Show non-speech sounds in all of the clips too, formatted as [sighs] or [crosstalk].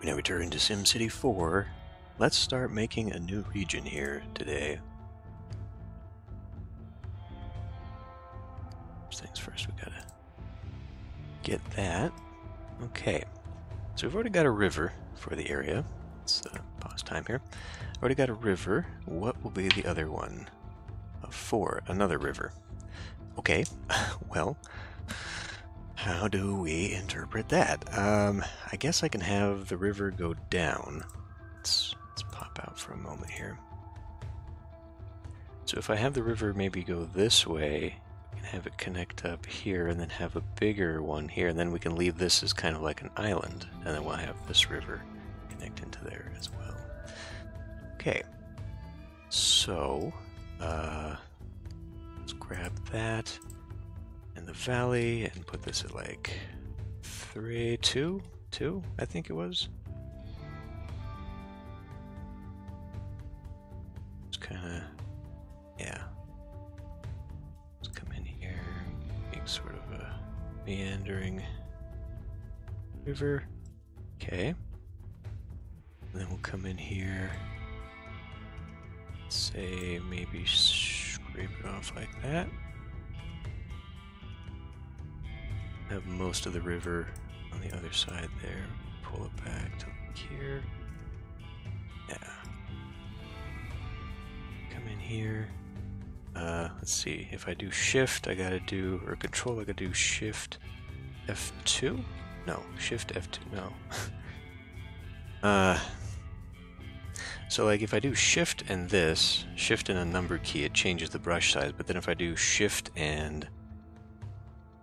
We now return to SimCity 4. Let's start making a new region here today. First things first, we gotta get that. Okay, so we've already got a river for the area. Let's uh, pause time here. Already got a river. What will be the other one? A four, another river. Okay, [laughs] well, how do we interpret that? Um, I guess I can have the river go down. Let's, let's pop out for a moment here. So if I have the river maybe go this way, and have it connect up here, and then have a bigger one here, and then we can leave this as kind of like an island, and then we'll have this river connect into there as well. Okay, so uh, let's grab that the valley and put this at like three, two, two, I think it was. It's kind of, yeah. Let's come in here, make sort of a meandering river. Okay. And then we'll come in here, say maybe scrape it off like that. Have most of the river on the other side there. Pull it back to here. Yeah. Come in here. Uh, let's see. If I do shift, I gotta do, or control, I gotta do shift F2? No, shift F2, no. [laughs] uh, so like if I do shift and this, shift and a number key, it changes the brush size, but then if I do shift and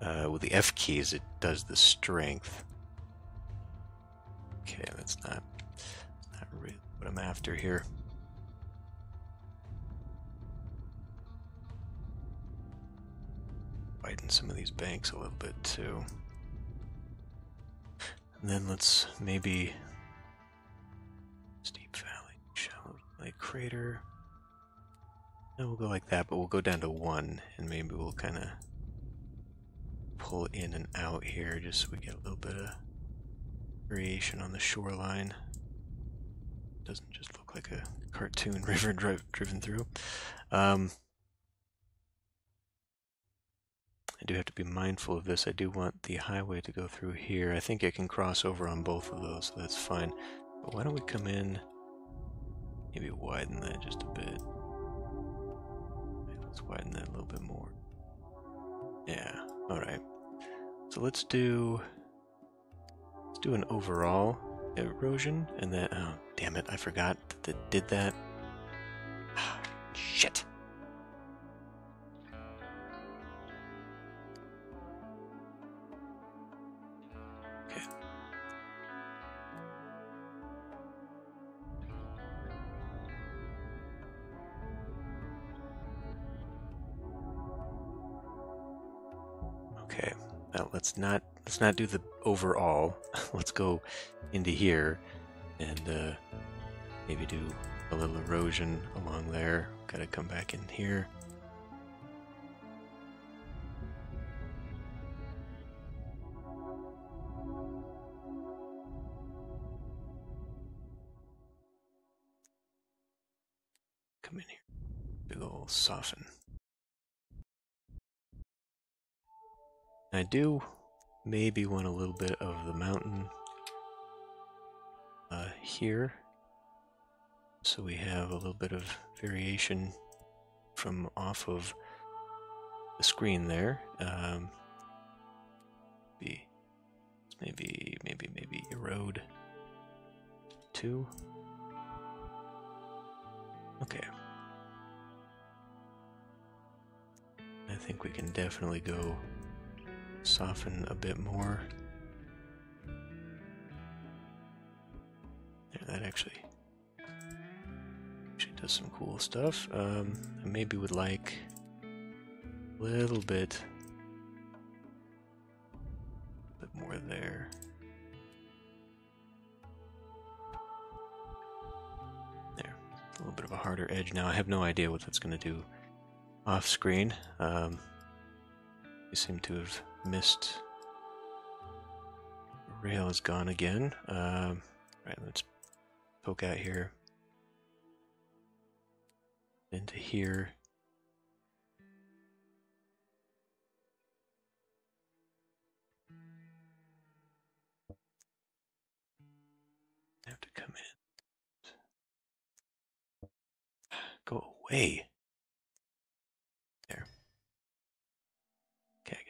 uh, with the F keys, it does the strength. Okay, that's not, not really what I'm after here. Widen some of these banks a little bit too. And then let's maybe steep valley, shallow lake crater. No, we'll go like that, but we'll go down to one, and maybe we'll kind of pull in and out here just so we get a little bit of variation on the shoreline. Doesn't just look like a cartoon [laughs] river dri driven through. Um, I do have to be mindful of this. I do want the highway to go through here. I think I can cross over on both of those, so that's fine. But why don't we come in, maybe widen that just a bit. Let's widen that a little bit more. Yeah, alright. So let's do let's do an overall erosion and then oh damn it, I forgot that did that. [sighs] Shit. Okay. Okay. Now let's not let's not do the overall. [laughs] let's go into here and uh, maybe do a little erosion along there. Gotta come back in here. I do maybe want a little bit of the mountain uh, here. So we have a little bit of variation from off of the screen there. Um, be maybe maybe maybe erode two. Okay. I think we can definitely go soften a bit more. There, that actually actually does some cool stuff. Um, I maybe would like a little bit, bit more there. There, a little bit of a harder edge now. I have no idea what that's going to do off screen. Um, we seem to have missed rail is gone again. Um, Right, let's poke out here. Into here. Have to come in. Go away.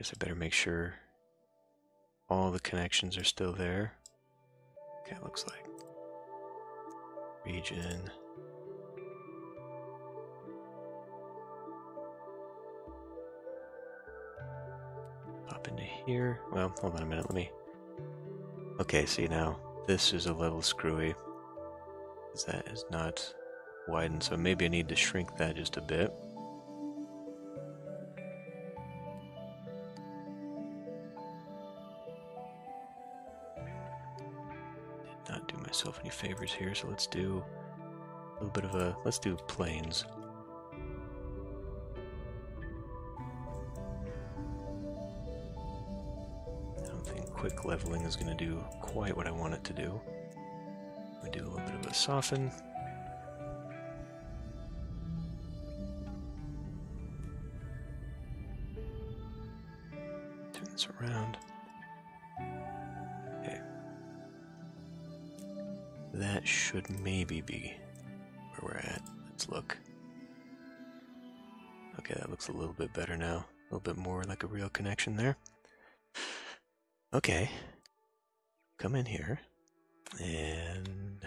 Guess I better make sure all the connections are still there. Okay, looks like. Region. Pop into here. Well, hold on a minute, let me... Okay, see now, this is a little screwy. That is not widened, so maybe I need to shrink that just a bit. Favors here, so let's do a little bit of a, let's do planes. I don't think quick leveling is going to do quite what I want it to do. We do a little bit of a soften. Should maybe be where we're at. Let's look. Okay, that looks a little bit better now. A little bit more like a real connection there. Okay. Come in here and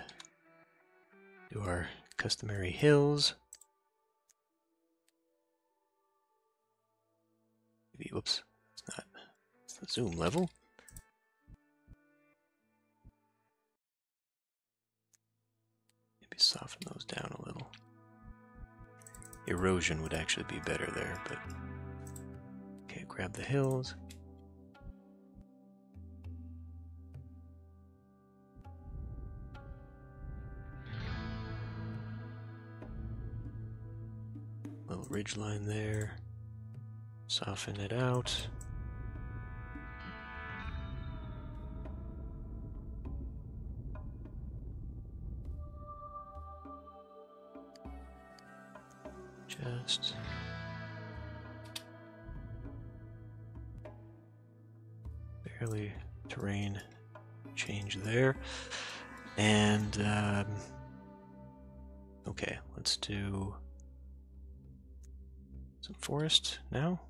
do our customary hills. Maybe, whoops, it's not, it's the zoom level. Soften those down a little. Erosion would actually be better there, but... Okay, grab the hills. Little ridge line there. Soften it out. Just barely terrain change there. And um, okay, let's do some forest now.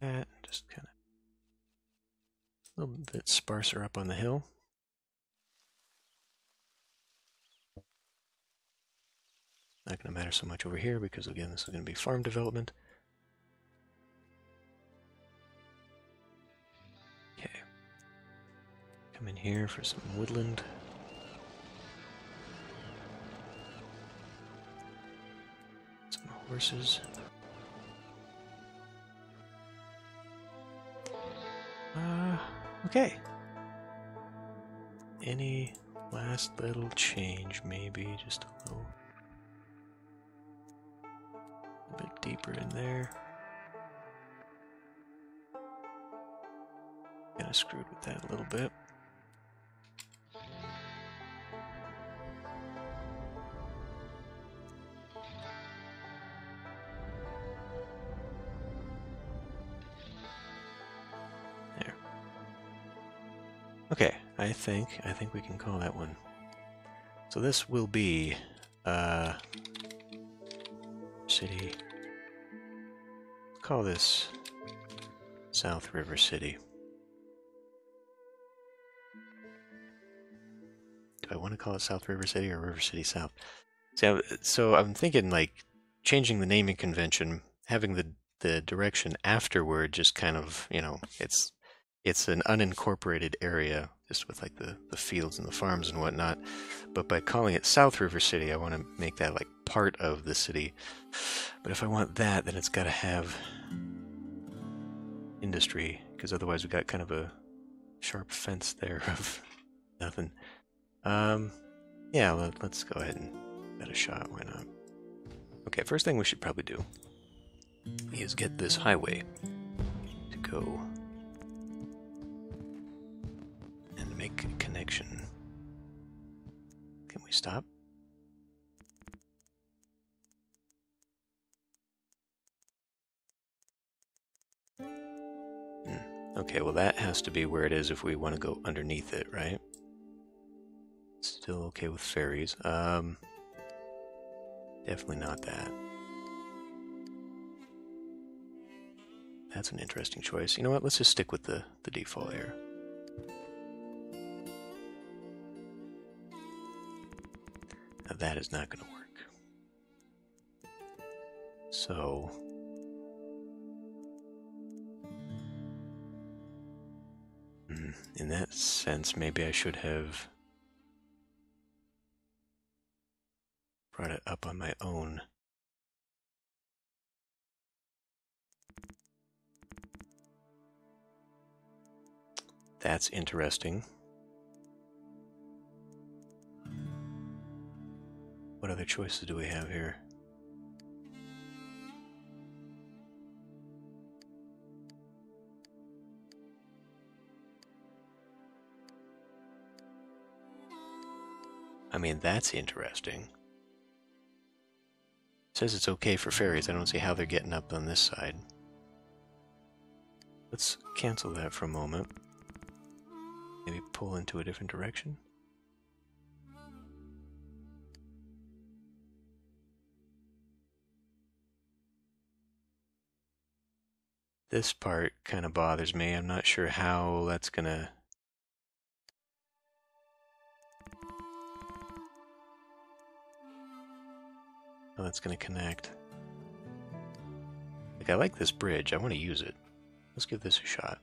That just kind of a little bit sparser up on the hill. Not going to matter so much over here because again this is going to be farm development. Okay. Come in here for some woodland. Some horses. Uh, Okay. Any last little change, maybe just a little, a bit deeper in there. Kind of screwed with that a little bit. Think I think we can call that one. So this will be uh city. call this South River City. Do I want to call it South River City or River City South? So, so I'm thinking like changing the naming convention, having the the direction afterward, just kind of you know, it's it's an unincorporated area, just with like the, the fields and the farms and whatnot. But by calling it South River City, I want to make that like part of the city. But if I want that, then it's got to have industry, because otherwise we got kind of a sharp fence there [laughs] of nothing. Um, yeah, let, let's go ahead and get a shot. Why not? Okay, first thing we should probably do is get this highway to go we stop? Hmm. Okay, well that has to be where it is if we want to go underneath it, right? Still okay with ferries. Um, definitely not that. That's an interesting choice. You know what? Let's just stick with the, the default here. That is not going to work. So... Hmm, in that sense, maybe I should have brought it up on my own. That's interesting. What other choices do we have here? I mean, that's interesting. It says it's okay for ferries. I don't see how they're getting up on this side. Let's cancel that for a moment. Maybe pull into a different direction. This part kind of bothers me. I'm not sure how that's gonna how that's gonna connect. Like I like this bridge. I want to use it. Let's give this a shot.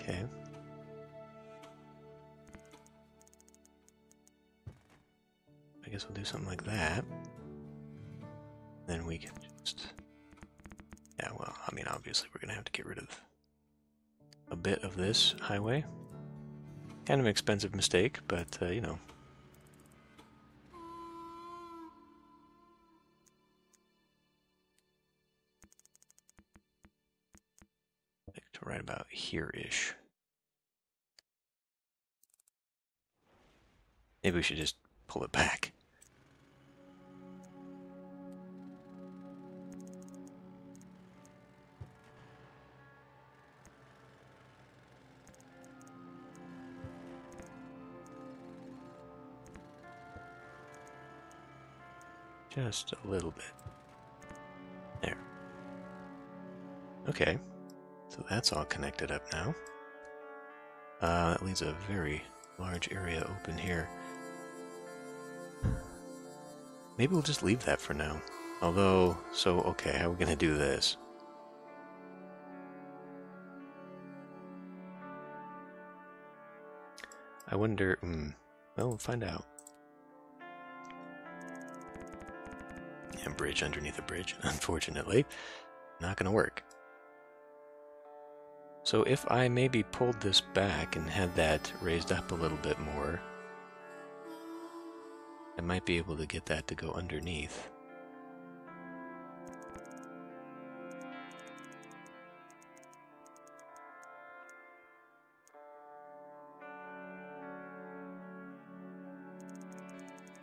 Okay. Guess we'll do something like that. Then we can just... Yeah, well, I mean, obviously we're going to have to get rid of a bit of this highway. Kind of an expensive mistake, but, uh, you know. to right about here-ish. Maybe we should just pull it back. Just a little bit. There. Okay. So that's all connected up now. Uh, that leaves a very large area open here. Maybe we'll just leave that for now. Although, so, okay, how are we going to do this? I wonder, hmm, well, we'll find out. Bridge underneath a bridge, [laughs] unfortunately, not going to work. So if I maybe pulled this back and had that raised up a little bit more, I might be able to get that to go underneath.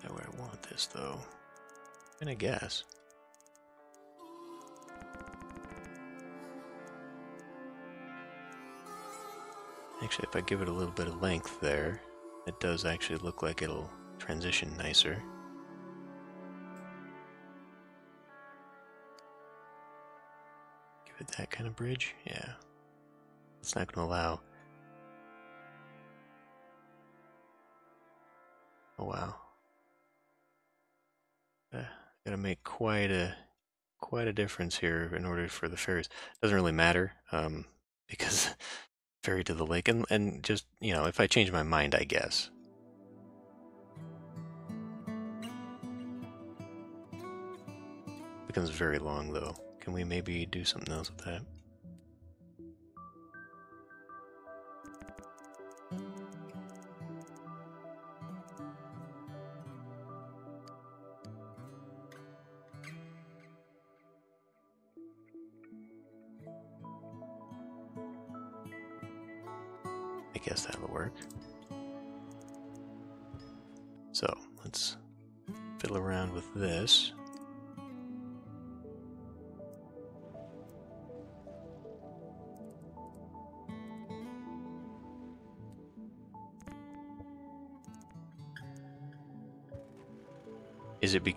I want this though. Gonna guess. Actually, if I give it a little bit of length there, it does actually look like it'll transition nicer. Give it that kind of bridge? Yeah. It's not going to allow... Oh wow. Uh, gotta make quite a quite a difference here in order for the ferries. Doesn't really matter, um, [laughs] because ferry to the lake and, and just, you know, if I change my mind, I guess. Becomes very long though. Can we maybe do something else with that?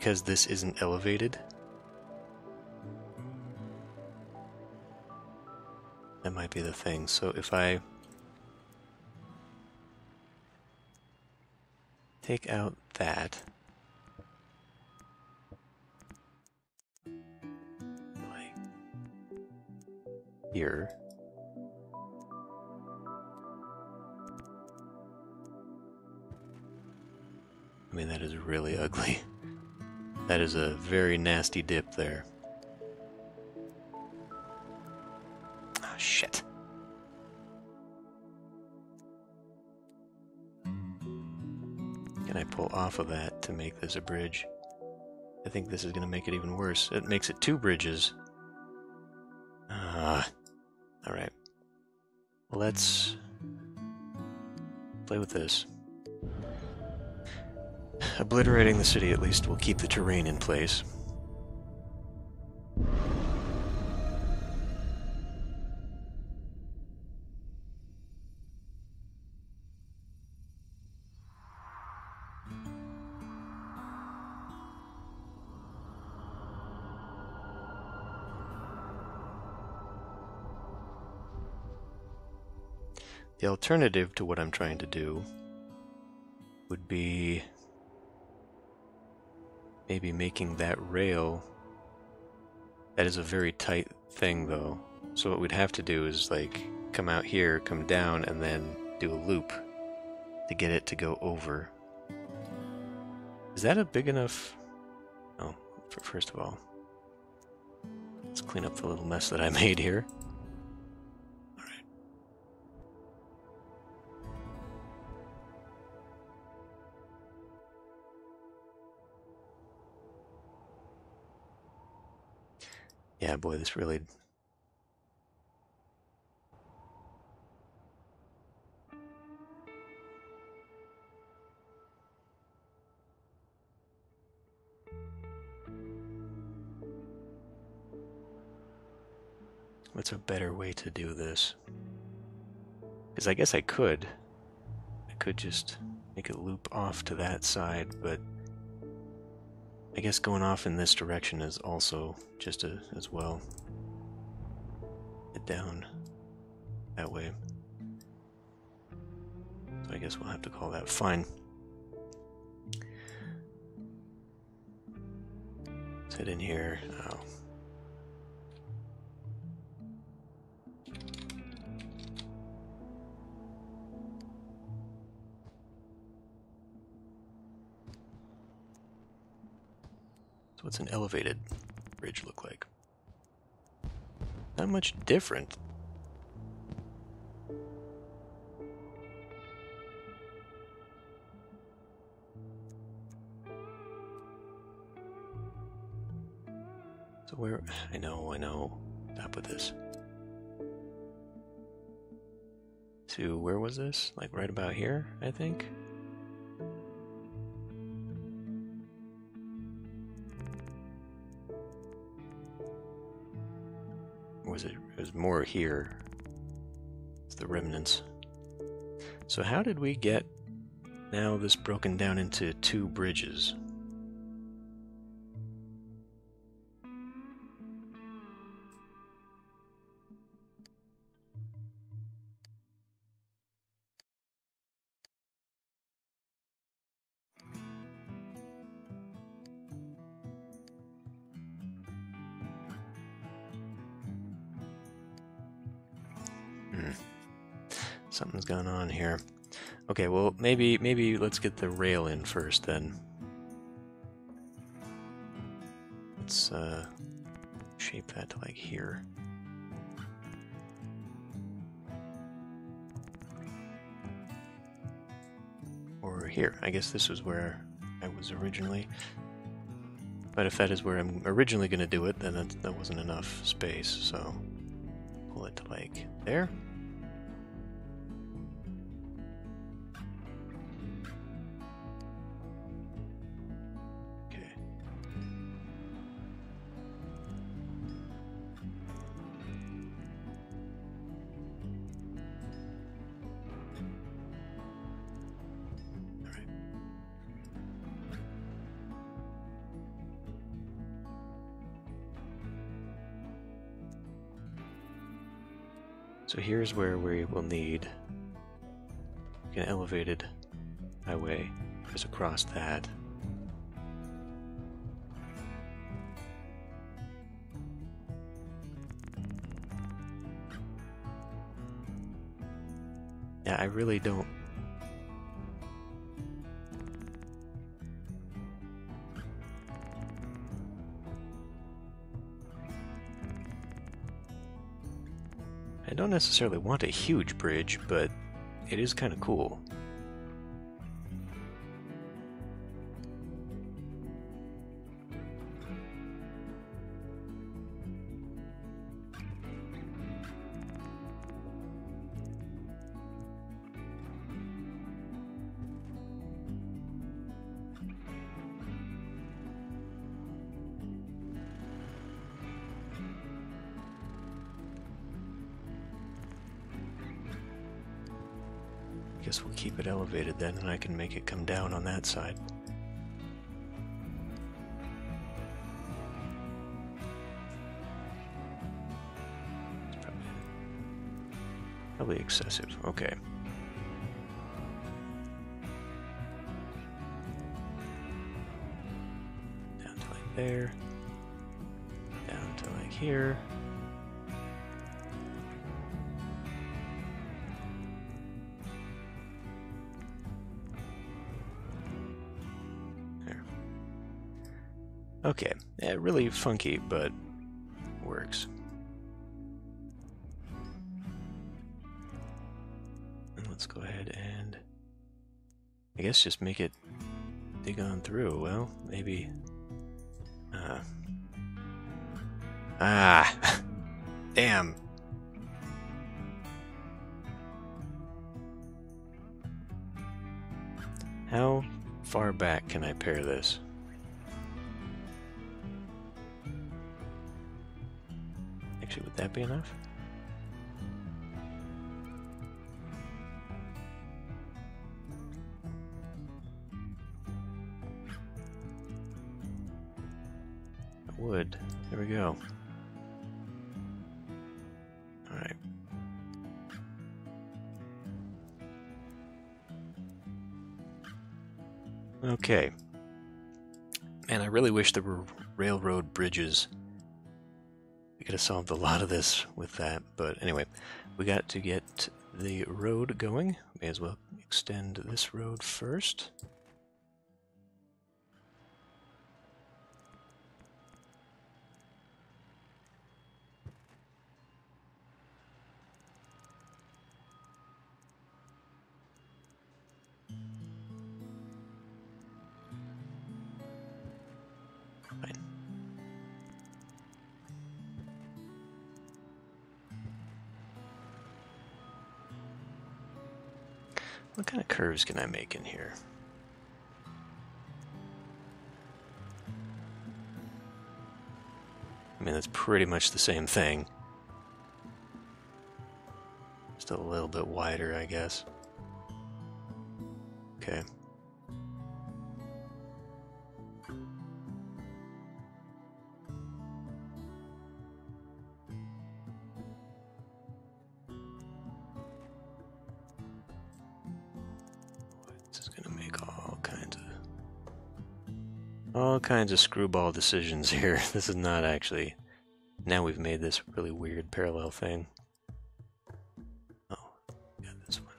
Because this isn't elevated? That might be the thing. So if I take out that, like here, I mean, that is really ugly. [laughs] That is a very nasty dip there. Oh, shit. Can I pull off of that to make this a bridge? I think this is going to make it even worse. It makes it two bridges. Ah. Alright. Let's play with this. Obliterating the city at least will keep the terrain in place. The alternative to what I'm trying to do would be maybe making that rail. That is a very tight thing, though. So what we'd have to do is like come out here, come down, and then do a loop to get it to go over. Is that a big enough? Oh, first of all, let's clean up the little mess that I [laughs] made here. Yeah, boy, this really. What's a better way to do this? Because I guess I could. I could just make it loop off to that side, but I guess going off in this direction is also just a, as well. Head down that way. So I guess we'll have to call that fine. Let's head in here. Oh. What's an elevated bridge look like? Not much different. So where, I know, I know, stop with this. To, where was this? Like right about here, I think? More here. It's the remnants. So how did we get now this broken down into two bridges? Here. Okay, well, maybe maybe let's get the rail in first then. Let's uh, shape that to like here. Or here. I guess this was where I was originally. But if that is where I'm originally going to do it, then that, that wasn't enough space, so pull it to like there. So here's where we will need an elevated highway goes across that. Yeah, I really don't necessarily want a huge bridge, but it is kind of cool. Then, and I can make it come down on that side. Probably, probably excessive. Okay. Down to like there. Down to like here. Okay, yeah, really funky, but works. And let's go ahead and I guess just make it dig on through. Well, maybe. Uh, ah, [laughs] damn. How far back can I pare this? That be enough? There we go. Alright. Okay. Man, I really wish there were railroad bridges could have solved a lot of this with that, but anyway, we got to get the road going. May as well extend this road first. What kind of curves can I make in here? I mean, that's pretty much the same thing. Just a little bit wider, I guess. Okay. Kinds of screwball decisions [laughs] here. This is not actually. Now we've made this really weird parallel thing. Oh, got this one.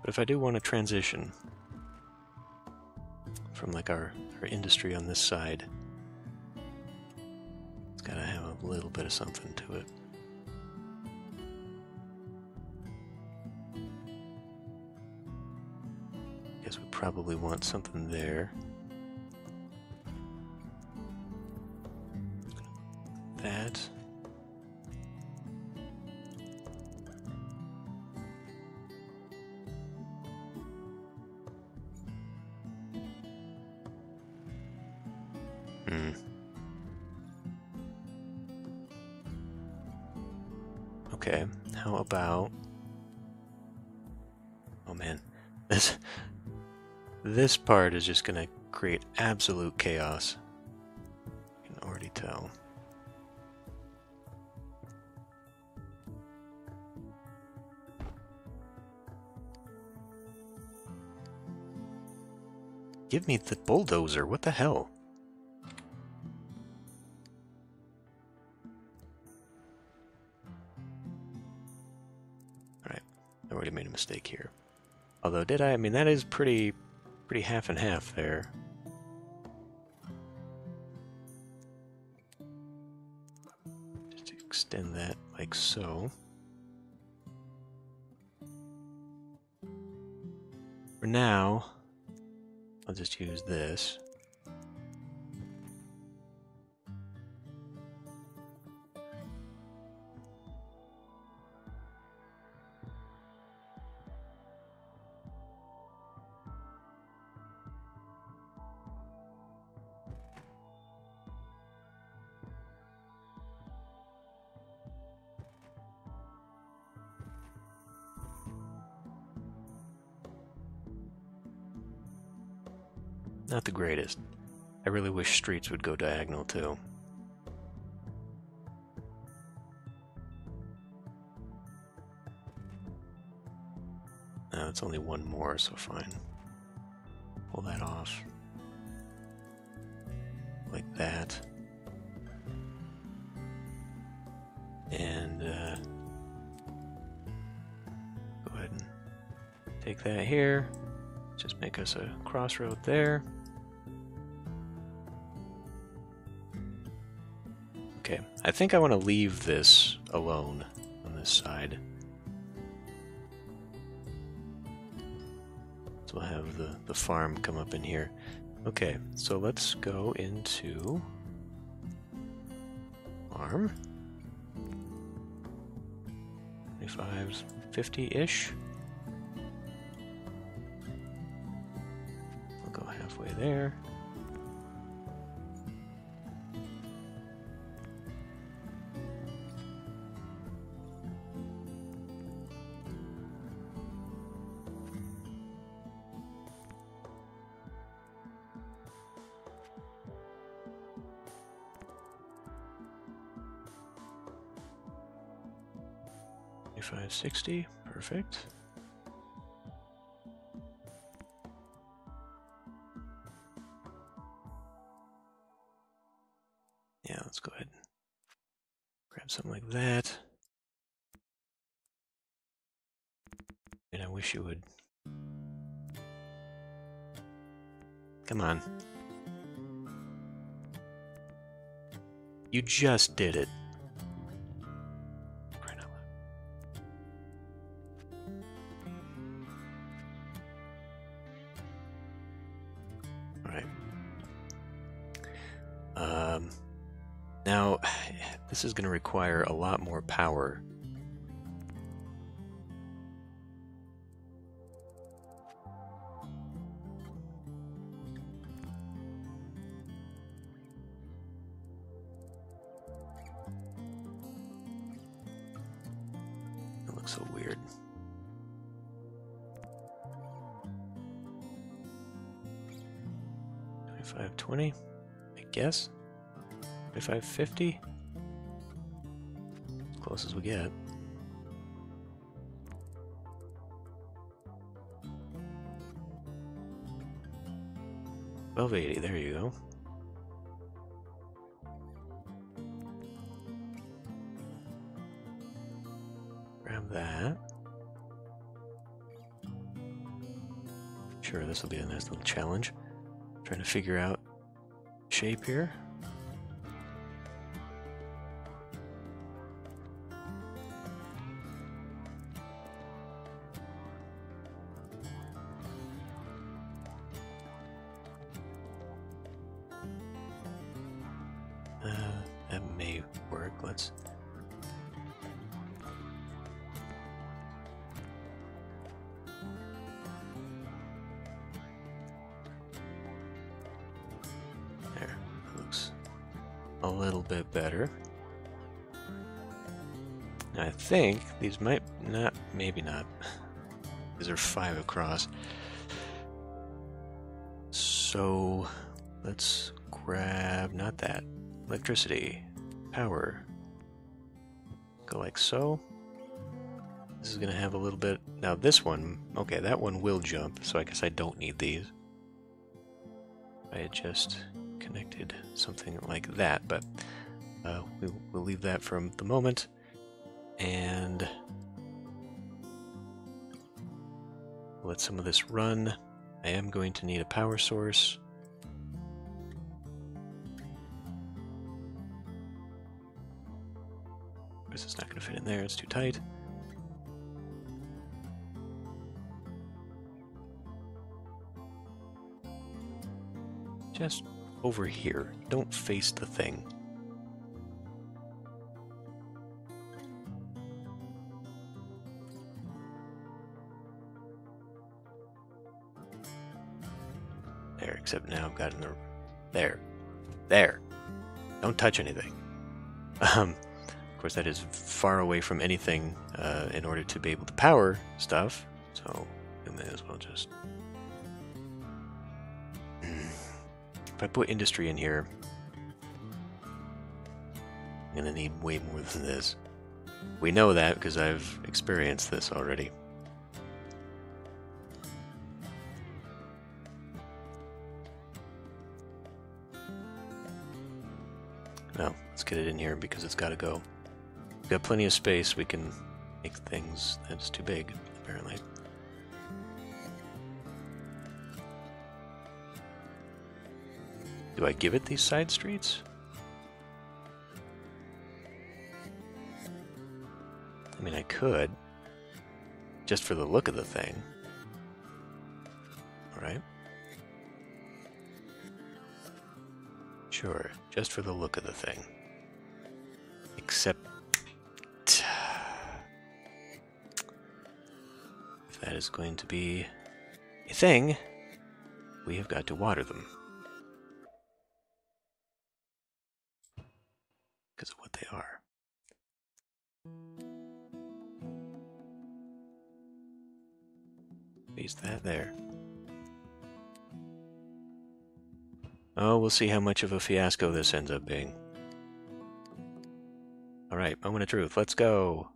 But if I do want to transition from like our, our industry on this side, it's got to have a little bit of something to it. Probably want something there. That. Hmm. Okay, how about... this part is just going to create absolute chaos in order already tell. Give me the bulldozer, what the hell? Alright, I already made a mistake here. Although, did I? I mean, that is pretty, pretty half and half there. Just extend that like so. For now, I'll just use this. Not the greatest. I really wish streets would go diagonal too. No, it's only one more, so fine. Pull that off. Like that. And, uh, go ahead and take that here. Just make us a crossroad there. I think I want to leave this alone on this side. So we'll have the, the farm come up in here. Okay, so let's go into farm. 25, 50-ish. We'll go halfway there. Twenty-five sixty, perfect. Yeah, let's go ahead and grab something like that. And I wish you would. Come on. You just did it. This is going to require a lot more power. It looks so weird. Twenty-five twenty, I guess. Twenty-five fifty. As close as we get. Twelve eighty. There you go. Grab that. Sure, this will be a nice little challenge. Trying to figure out shape here. Think these might not, maybe not. [laughs] These are five across. So let's grab, not that, electricity, power. Go like so. This is going to have a little bit... Now this one, okay, that one will jump, so I guess I don't need these. I had just connected something like that, but uh, we, will leave that from the moment. And let some of this run. I am going to need a power source. This is not going to fit in there, it's too tight. Just over here. Don't face the thing. Except now I've got in the... There. There. Don't touch anything. [laughs] Um, of course, that is far away from anything uh, in order to be able to power stuff, so we may as well just [clears throat] If I put industry in here, I'm gonna need way more than this. We know that because I've experienced this already. Get it in here because it's gotta go. We've got plenty of space, we can make things that's too big, apparently. Do I give it these side streets? I mean, I could. Just for the look of the thing. Alright. Sure, just for the look of the thing. Except... If that is going to be a thing, we have got to water them. because of what they are. Paste that there. Oh, we'll see how much of a fiasco this ends up being. Alright, moment of truth, let's go!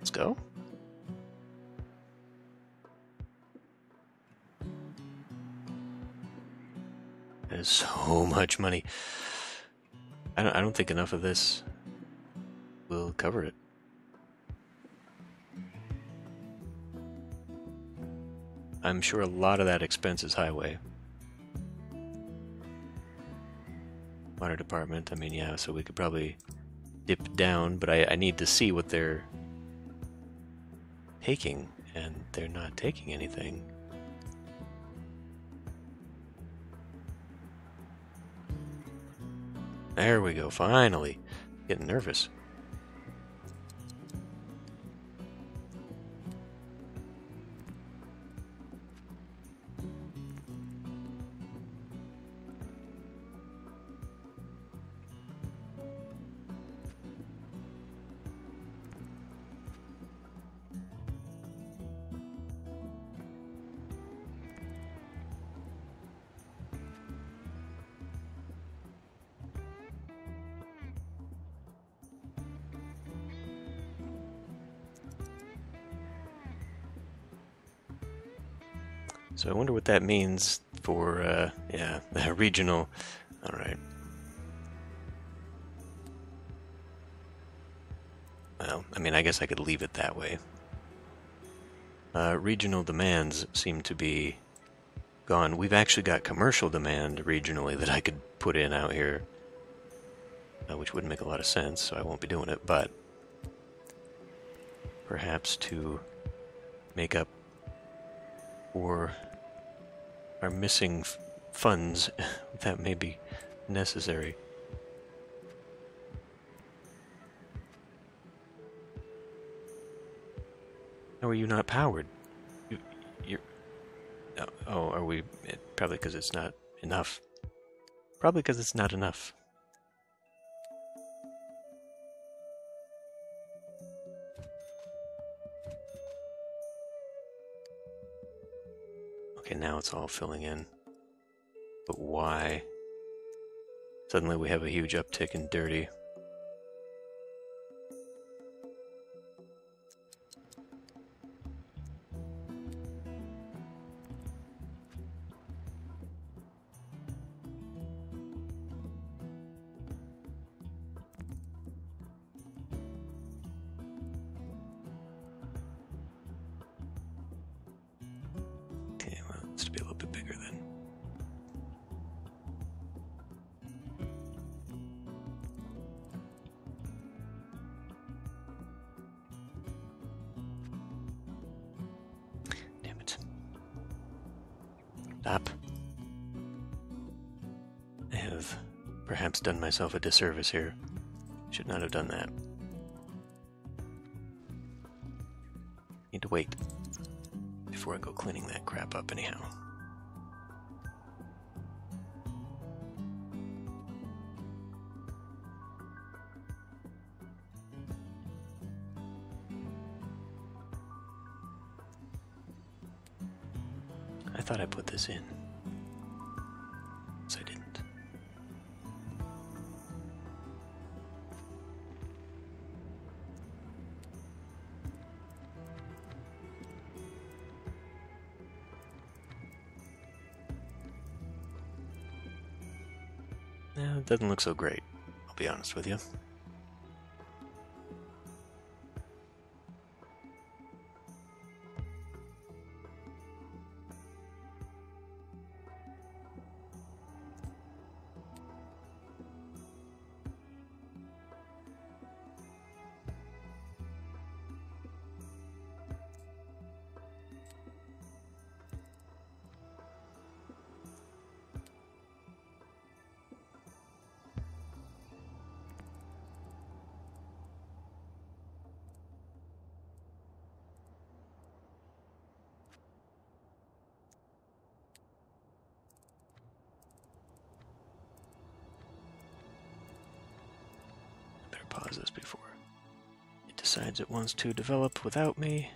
Let's go. That is so [laughs] much money. I don't, I don't think enough of this will cover it. I'm sure a lot of that expense is highway. Water department, I mean, yeah, so we could probably dip down, but I, I need to see what they're taking, and they're not taking anything. There we go, finally. Getting nervous. So I wonder what that means for, uh, yeah, [laughs] regional. All right. Well, I mean, I guess I could leave it that way. Uh, regional demands seem to be gone. We've actually got commercial demand regionally that I could put in out here, uh, which wouldn't make a lot of sense, so I won't be doing it, but perhaps to make up for are missing funds [laughs] that may be necessary. How are you not powered? You, you're. Oh, oh are we? Eh, probably because it's not enough. Probably because it's not enough. Okay, now it's all filling in. But why? Suddenly we have a huge uptick in dirty. Stop. I have perhaps done myself a disservice here. Should not have done that. Need to wait before I go cleaning that crap up, anyhow. Doesn't look so great, I'll be honest with you. Pause this before it decides it wants to develop without me.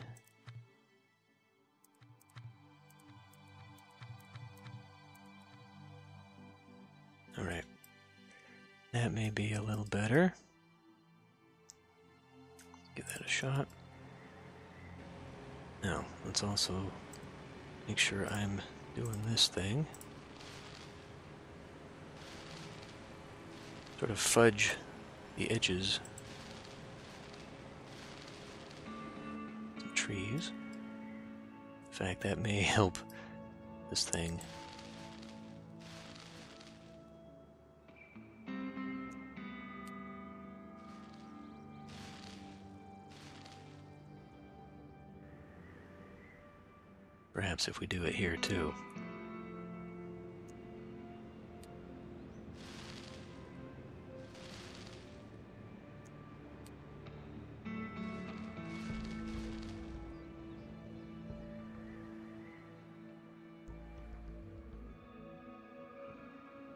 Alright. That may be a little better. Give that a shot. Now, let's also make sure I'm doing this thing. Sort of fudge the edges. Some trees. In fact, that may [laughs] help this thing. Perhaps if we do it here too.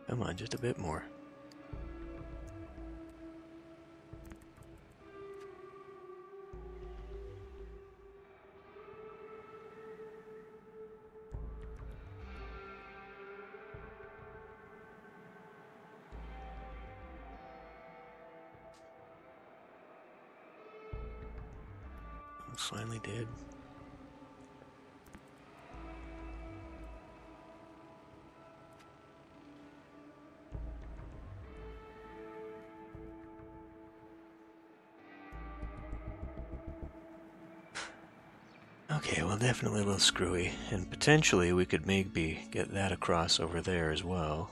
Come on, just a bit more. Well, definitely a little screwy, and potentially we could maybe get that across over there as well.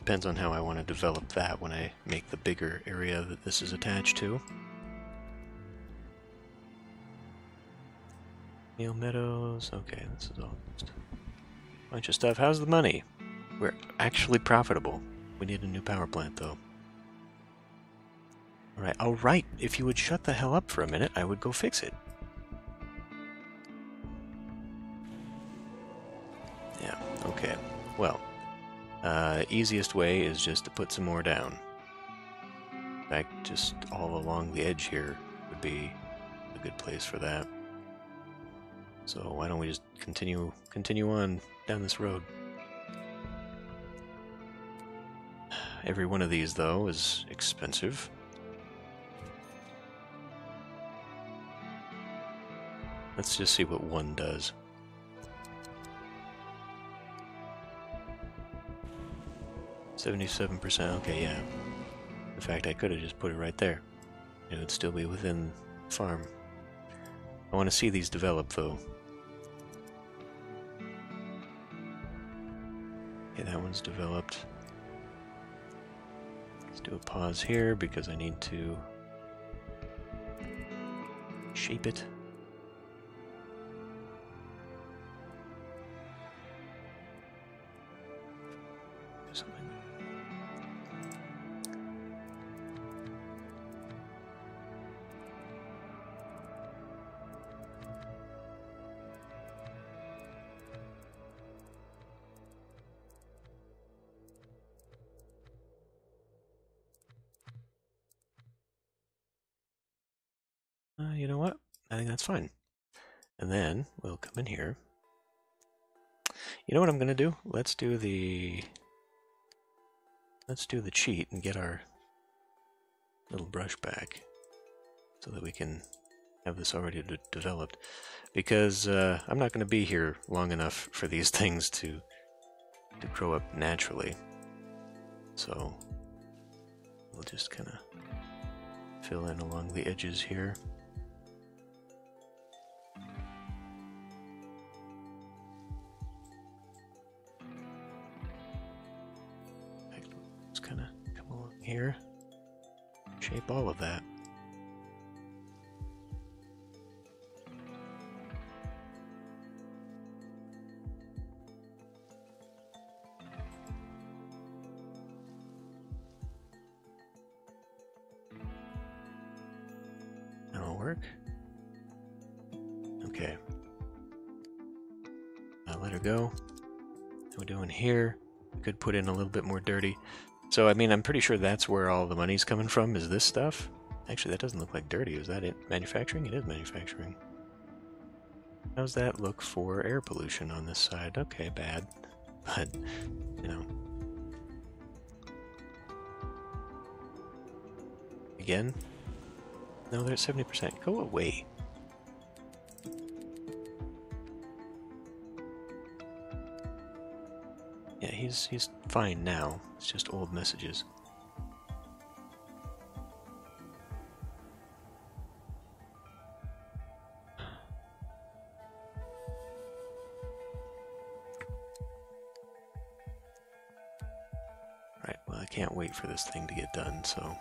Depends on how I want to develop that when I make the bigger area that this is attached to. Neil Meadows, okay, this is all a bunch of stuff. How's the money? We're actually profitable. We need a new power plant, though. Alright, alright, if you would shut the hell up for a minute, I would go fix it. Yeah, okay. Well, uh, easiest way is just to put some more down. In fact, just all along the edge here would be a good place for that. So why don't we just continue continue on down this road? Every one of these though is expensive. Let's just see what one does. Seventy-seven percent. Okay, yeah. In fact, I could have just put it right there. It would still be within farm. I want to see these develop, though. Okay, that one's developed. Do a pause here because I need to shape it. Fine. And then we'll come in here. You know what I'm going to do? Let's do the... Let's do the cheat and get our little brush back so that we can have this already de developed. Because uh, I'm not going to be here long enough for these [laughs] things to, to grow up naturally. So we'll just kind of fill in along the edges here. Here. Shape all of that. That'll work. Okay. I'll let her go. What we're doing here, We could put in a little bit more dirty. So, I mean, I'm pretty sure that's where all the money's coming from, is this stuff. Actually, that doesn't look like dirty. Is that it? Manufacturing? It is manufacturing. How's that look for air pollution on this side? Okay, bad. [laughs] But, you know. Again? No, they're at 70%. Go away. He's he's fine now. It's just old messages. Right, well I can't wait for this thing to get done, so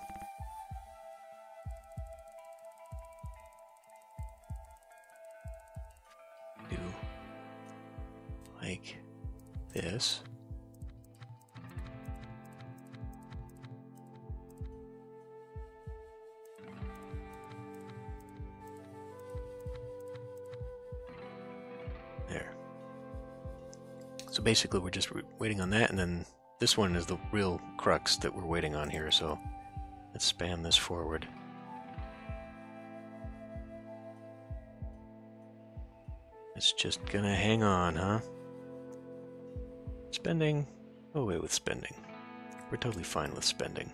do like this. Basically we're just waiting on that, and then this one is the real crux that we're waiting on here, so let's span this forward. It's just gonna hang on, huh? Spending? Oh, wait with spending. We're totally fine with spending.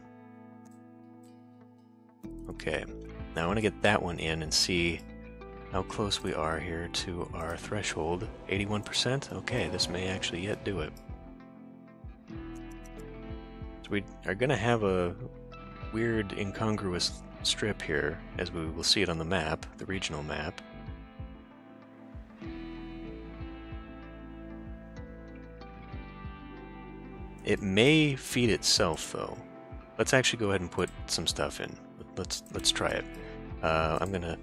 Okay, now I want to get that one in and see how close we are here to our threshold. 81%? Okay, this may actually yet do it. So we are going to have a weird incongruous strip here, as we will see it on the map, the regional map. It may feed itself, though. Let's actually go ahead and put some stuff in. Let's let's try it. Uh, I'm gonna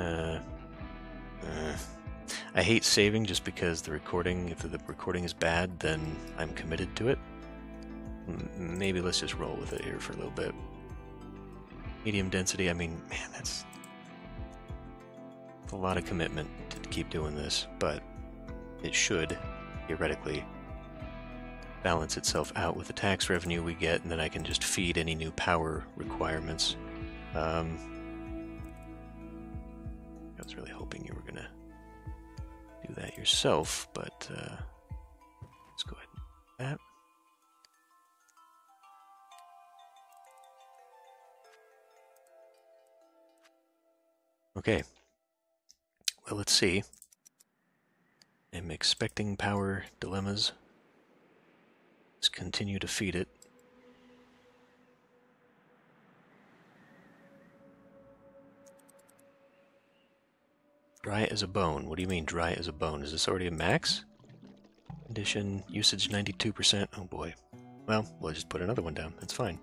gonna. Uh, I hate saving just because the recording, if the recording is bad, then I'm committed to it. Maybe let's just roll with it here for a little bit. Medium density, I mean, man, that's a lot of commitment to keep doing this, but it should, theoretically, balance itself out with the tax revenue we get, and then I can just feed any new power requirements. Um, I was really hoping you were gonna do that yourself, but uh, let's go ahead and that. Okay. Well, let's see. I'm expecting power dilemmas. Let's continue to feed it. Dry as a bone. What do you mean dry as a bone? Is this already a max? Condition, usage 92%. Oh boy. Well, we'll just put another one down. That's fine.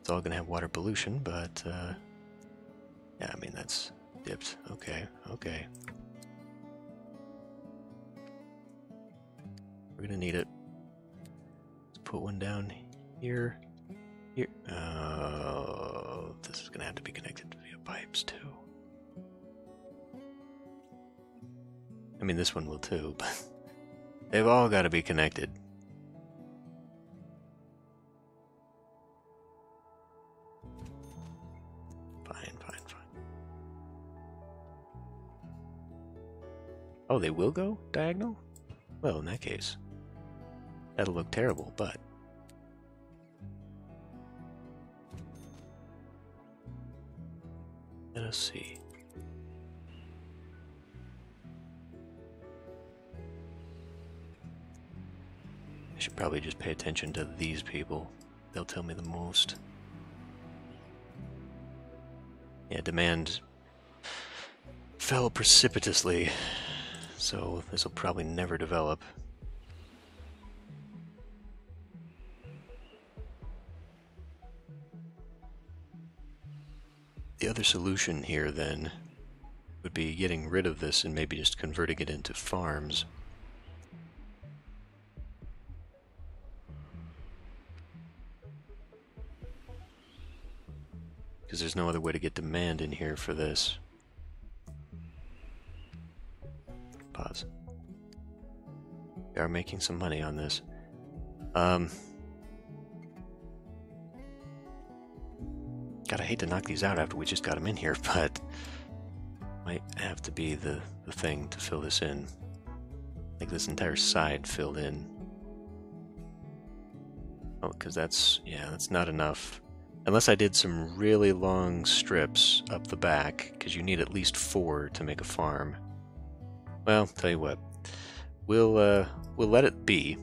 It's all gonna have water pollution, but, uh, yeah, I mean, that's dipped. Okay, okay. We're gonna need it. Let's put one down here. Here. Oh, this is gonna have to be connected via pipes too. I mean, this one will too, but [laughs] they've all got to be connected. Fine, fine, fine. Oh, they will go diagonal? Well, in that case, that'll look terrible, but. Let us see. Should probably just pay attention to these people. They'll tell me the most. Yeah, demand fell precipitously, so this will probably never develop. The other solution here, then, would be getting rid of this and maybe just converting it into farms. Because there's no other way to get demand in here for this. Pause. We are making some money on this. Um, God, I hate to knock these out after we just got them in here, [laughs] but might have to be the, the thing to fill this in. Like this entire side filled in. Oh, because that's, yeah, that's not enough. Unless I did some really long strips up the back, because you need at least four to make a farm. Well, tell you what, we'll uh, we'll let it be,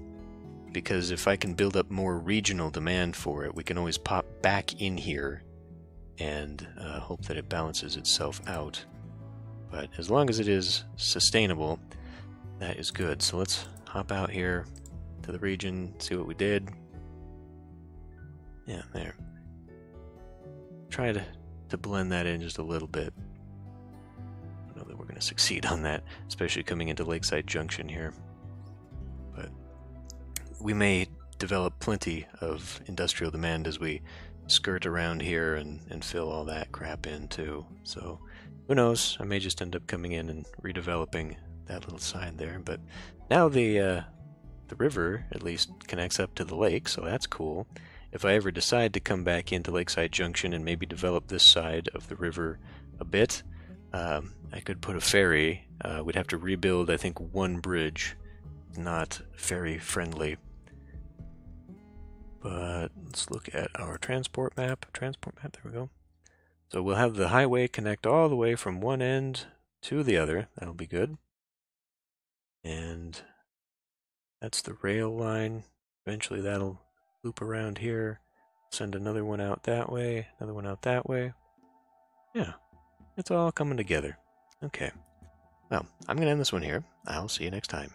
because if I can build up more regional demand for it, we can always pop back in here and uh, hope that it balances itself out. But as long as it is sustainable, that is good. So let's hop out here to the region, see what we did. Yeah, there try to, to blend that in just a little bit. I know that we're going to succeed on that, especially coming into Lakeside Junction here. But we may develop plenty of industrial demand as we skirt around here and, and fill all that crap in too. So who knows? I may just end up coming in and redeveloping that little side there. But now the uh, the river at least connects up to the lake, so that's cool if I ever decide to come back into Lakeside Junction and maybe develop this side of the river a bit, um, I could put a ferry. Uh, we'd have to rebuild, I think, one bridge. Not ferry friendly. But let's look at our transport map. Transport map, there we go. So we'll have the highway connect all the way from one end to the other. That'll be good. And that's the rail line. Eventually that'll loop around here, send another one out that way, another one out that way. Yeah, it's all coming together. Okay. Well, I'm going to end this one here. I'll see you next time.